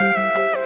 Música